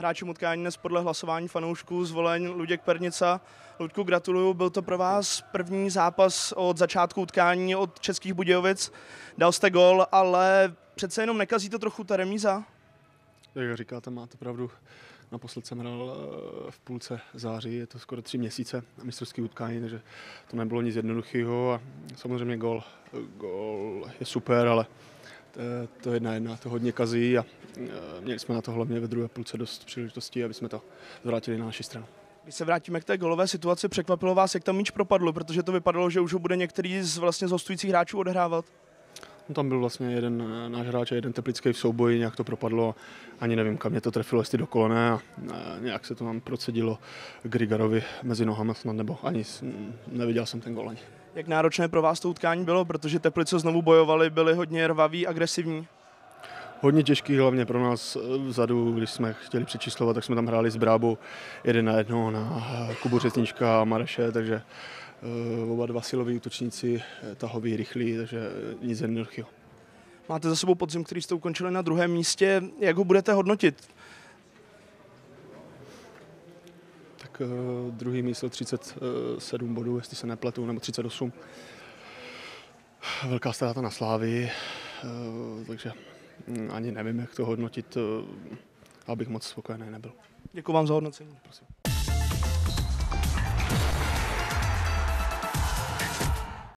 hráčem utkání dnes podle hlasování fanoušků zvolen Luděk Pernica. Ludku, gratuluju, byl to pro vás první zápas od začátku utkání od Českých Budějovic. Dal jste gol, ale přece jenom nekazí to trochu ta remíza? Jak říkáte, máte pravdu. Naposled jsem hrál eh, v půlce září, je to skoro tři měsíce na mistrovský utkání, takže to nebylo nic jednoduchého a samozřejmě gol, gol je super, ale to, to jedna jedna, to hodně kazí a eh, měli jsme na to hlavně ve druhé půlce dost příležitostí, aby jsme to zvrátili na naši stranu. Když se vrátíme k té golové situaci, překvapilo vás, jak tam míč propadlo, protože to vypadalo, že už ho bude některý z vlastně z hostujících hráčů odehrávat. No, tam byl vlastně jeden eh, náš hráč a jeden teplický v souboji, nějak to propadlo, ani nevím, kam mě to trefilo, jestli do kolene a nějak se to tam procedilo Grigarovi mezi nohama snad, nebo ani neviděl jsem ten gol ani. Jak náročné pro vás to utkání bylo, protože Teplice znovu bojovali, byli hodně rvaví, agresivní? Hodně těžký, hlavně pro nás eh, vzadu, když jsme chtěli přečíslovat, tak jsme tam hráli s Brábou jeden na jedno na Kubu Řeznička a Mareše, takže uh, oba dva siloví útočníci, tahoví, rychlí, takže nic jednoduchého. Máte za sebou podzim, který jste ukončili na druhém místě. Jak ho budete hodnotit? Tak uh, druhý místo 37 bodů, jestli se nepletu, nebo 38. Velká ztráta na Slávii, uh, takže ani nevím, jak to hodnotit, uh, abych moc spokojený nebyl. Děkuji vám za hodnocení. Prosím.